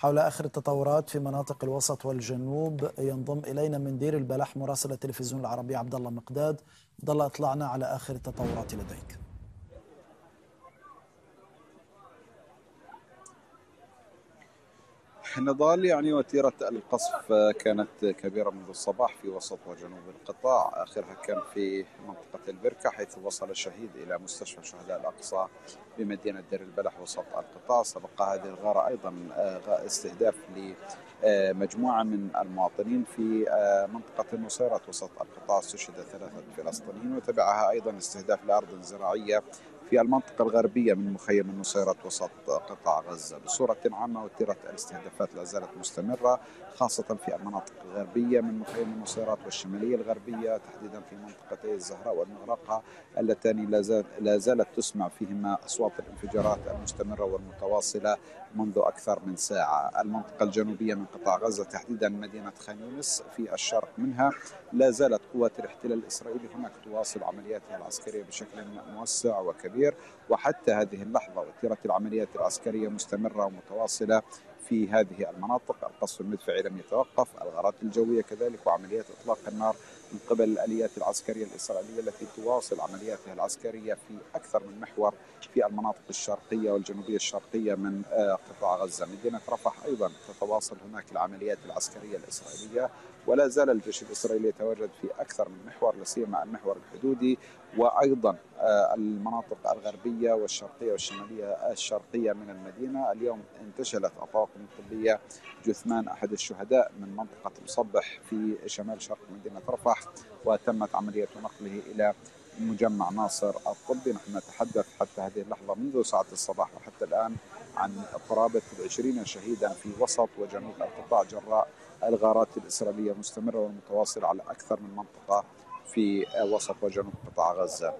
حول آخر التطورات في مناطق الوسط والجنوب. ينضم إلينا من دير البلح مراسل التلفزيون العربي عبد الله مقداد. عبد الله أطلعنا على آخر التطورات لديك. نضال يعني وتيرة القصف كانت كبيرة منذ الصباح في وسط وجنوب القطاع. آخرها كان في منطقة البركة حيث وصل الشهيد إلى مستشفى شهداء الأقصى بمدينة دير البلح وسط القطاع. سبق هذه الغارة أيضا استهداف لمجموعة من المواطنين في منطقة النصيرات وسط القطاع. استشهد ثلاثة فلسطينيين وتبعها أيضا استهداف لأرض زراعية في المنطقة الغربية من مخيم النصيرات وسط قطاع غزة. بصورة عامة وتيرة الاستهدافات لا زالت مستمرة خاصة في المناطق الغربية من مخيم النصيرات والشمالية الغربية تحديدا في منطقتي الزهراء والمغرقة اللتان لا زالت تسمع فيهما أصوات الانفجارات المستمرة والمتواصلة منذ أكثر من ساعة. المنطقة الجنوبية من قطاع غزة تحديدا مدينة خان يونس في الشرق منها لا زالت قوات الاحتلال الإسرائيلي هناك تواصل عملياتها العسكرية بشكل موسع وكبير. وحتى هذه اللحظة وتيرة العمليات العسكرية مستمرة ومتواصلة. في هذه المناطق القصف المدفعي لم يتوقف الغارات الجوية كذلك وعمليات إطلاق النار من قبل الآليات العسكرية الإسرائيلية التي تواصل عملياتها العسكرية في أكثر من محور في المناطق الشرقية والجنوبية الشرقية من قطاع غزة. مدينة رفح أيضا تتواصل هناك العمليات العسكرية الإسرائيلية ولا زال الجيش الإسرائيلي يتواجد في أكثر من محور لا سيما المحور الحدودي وأيضا المناطق الغربية والشرقية والشمالية الشرقية من المدينة. اليوم انتشلت الطواقم الطبية جثمان أحد الشهداء من منطقة مصبح في شمال شرق مدينة رفح وتمت عملية نقله إلى مجمع ناصر الطبي نحن نتحدث حتى هذه اللحظة منذ ساعة الصباح وحتى الآن عن قرابة العشرين شهيدا في وسط وجنوب القطاع جراء الغارات الإسرائيلية المستمرة والمتواصلة على أكثر من منطقة في وسط وجنوب قطاع غزة.